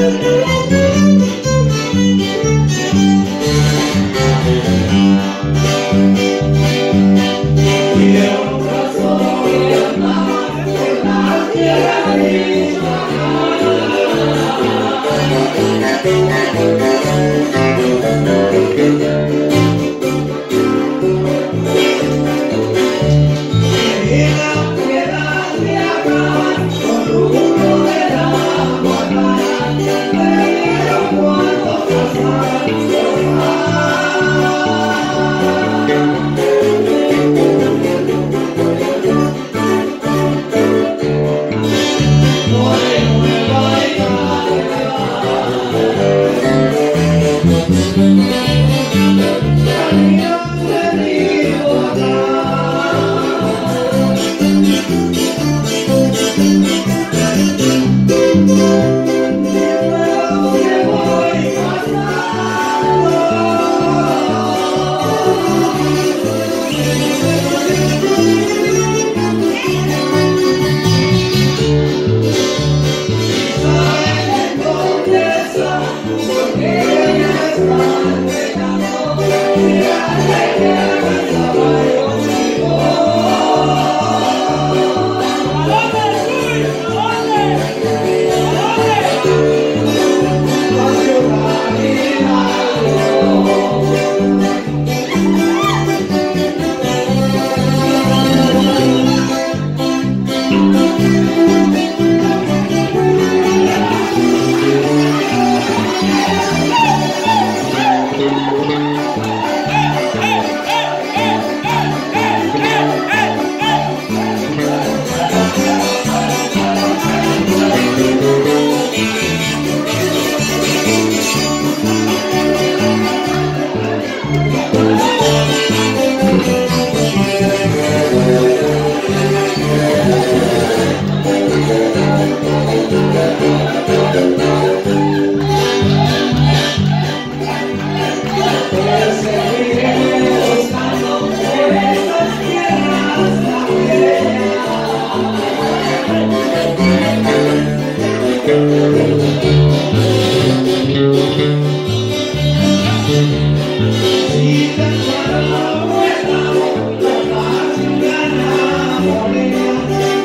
Porque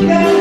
Yeah.